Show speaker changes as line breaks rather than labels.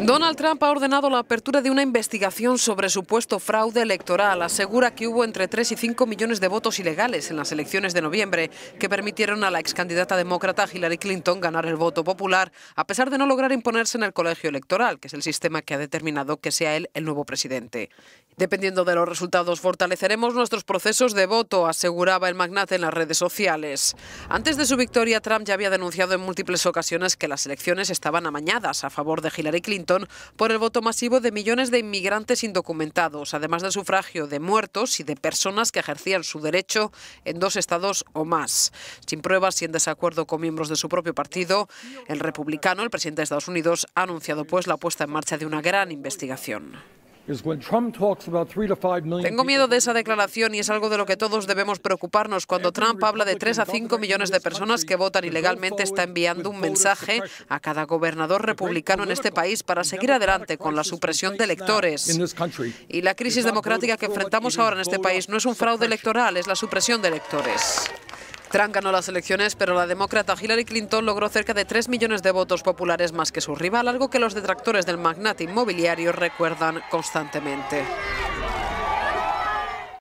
Donald Trump ha ordenado la apertura de una investigación sobre supuesto fraude electoral. Asegura que hubo entre 3 y 5 millones de votos ilegales en las elecciones de noviembre que permitieron a la ex candidata demócrata Hillary Clinton ganar el voto popular, a pesar de no lograr imponerse en el colegio electoral, que es el sistema que ha determinado que sea él el nuevo presidente. Dependiendo de los resultados, fortaleceremos nuestros procesos de voto, aseguraba el magnate en las redes sociales. Antes de su victoria, Trump ya había denunciado en múltiples ocasiones que las elecciones estaban amañadas a favor de Hillary Clinton por el voto masivo de millones de inmigrantes indocumentados, además del sufragio de muertos y de personas que ejercían su derecho en dos estados o más. Sin pruebas y en desacuerdo con miembros de su propio partido, el republicano, el presidente de Estados Unidos, ha anunciado pues la puesta en marcha de una gran investigación. Tengo miedo de esa declaración y es algo de lo que todos debemos preocuparnos. Cuando Trump habla de 3 a 5 millones de personas que votan ilegalmente, está enviando un mensaje a cada gobernador republicano en este país para seguir adelante con la supresión de electores. Y la crisis democrática que enfrentamos ahora en este país no es un fraude electoral, es la supresión de electores. Trump ganó las elecciones, pero la demócrata Hillary Clinton logró cerca de 3 millones de votos populares más que su rival, algo que los detractores del magnate inmobiliario recuerdan constantemente.